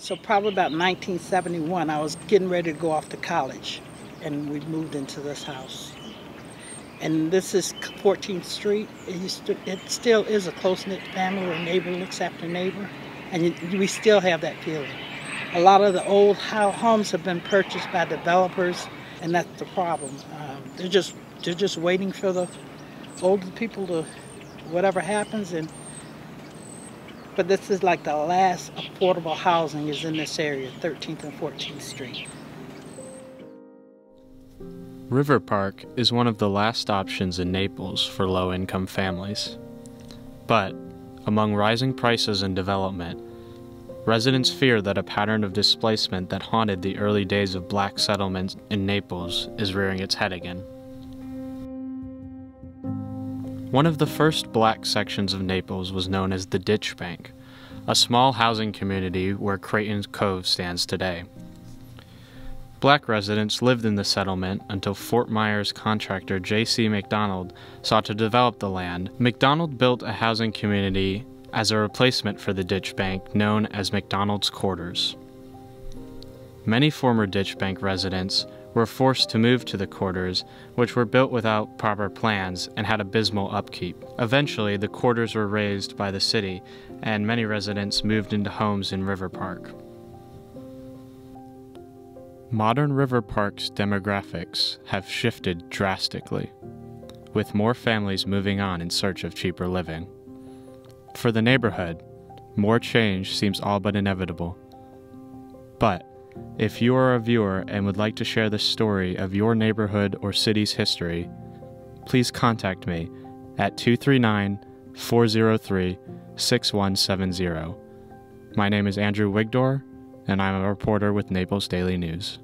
So probably about 1971, I was getting ready to go off to college, and we moved into this house. And this is 14th Street. It, it still is a close-knit family where neighbor looks after neighbor, and we still have that feeling. A lot of the old homes have been purchased by developers, and that's the problem. Um, they're just they're just waiting for the older people to whatever happens and but this is like the last affordable housing is in this area, 13th and 14th Street. River Park is one of the last options in Naples for low income families. But, among rising prices and development, residents fear that a pattern of displacement that haunted the early days of black settlement in Naples is rearing its head again. One of the first black sections of Naples was known as the Ditch Bank, a small housing community where Crayton Cove stands today. Black residents lived in the settlement until Fort Myers contractor J.C. McDonald sought to develop the land. McDonald built a housing community as a replacement for the ditch bank known as McDonald's Quarters. Many former ditch bank residents were forced to move to the quarters, which were built without proper plans and had abysmal upkeep. Eventually, the quarters were razed by the city, and many residents moved into homes in River Park. Modern River Park's demographics have shifted drastically, with more families moving on in search of cheaper living. For the neighborhood, more change seems all but inevitable. But if you are a viewer and would like to share the story of your neighborhood or city's history, please contact me at 239 403 6170. My name is Andrew Wigdor, and I'm a reporter with Naples Daily News.